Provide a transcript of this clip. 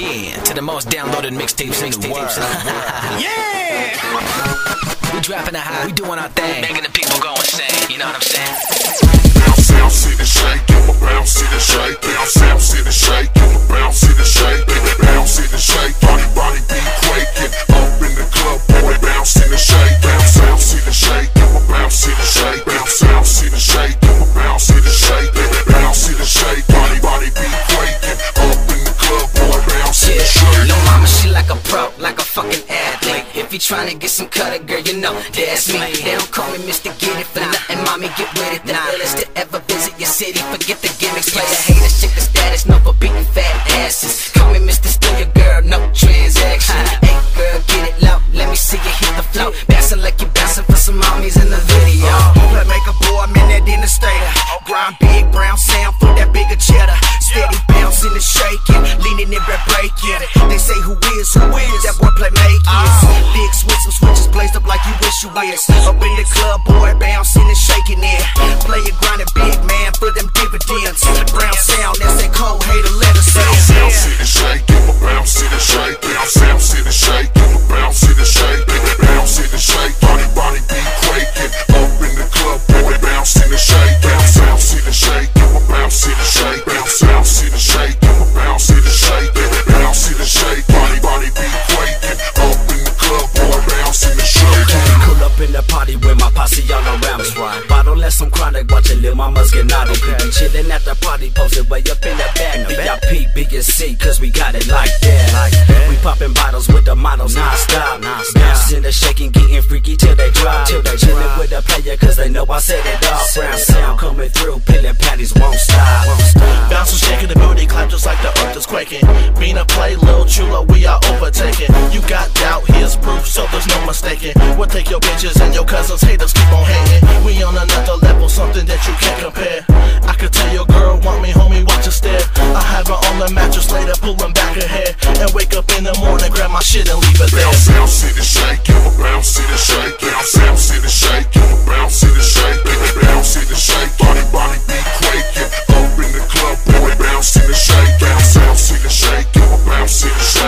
in to the most downloaded mixtapes in the world. Yeah! we dropping a high, we doing our thing, making the people go insane. You know what I'm saying? If you tryna get some cutter, girl, you know that's me. They don't call me Mr. Get It for nothing, mommy, get with it. The illest to ever visit your city. Forget the gimmicks, play is. Up in the club, boy, bouncing and shaking it. Play it, grinding big man for them dividends. Brown sound, that's that cold hater letter Bounce, bounce, say. the shake, bounce, see the shake, bounce, bounce, see the shake, bounce, see the shake, bounce, see the shake, body, body be quaking, up in the club, boy, bounce, see the shake, bounce, bounce, see the shake, bounce, see the shake, bounce, bounce, see the shake, bounce, see the shake, bounce, party with my posse all around me. Bottle less some chronic, watching Lil Mama's get naughty. We be chillin' at the party, posted way up in the back. VIP, biggest C, cause we got it like that. like We poppin' bottles with the models non-stop. Bouncing the shaking, getting freaky till they drop. Till they chillin' with the player, cause they know I said it all. Brown sound coming through, pillin' patties won't stop. Bounce and shaking the booty, clap just like the earth is quaking. Being a play, little chulo, we are overtaking so there's no mistaking. We'll take your bitches and your cousins, haters keep on hating. We on another level, something that you can't compare. I could tell your girl want me, homie, watch her stare. I have her on the mattress, later pulling back her hair, and wake up in the morning, grab my shit and leave it there. Bounce, bounce it and shake, give a bounce it shake, bounce, bounce it and shake, give a bounce it and shake, bounce see the shake, body, body be quaking. Open the club, boy, bounce see the shake, bounce, bounce see the shake, give a bounce see the shake.